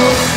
you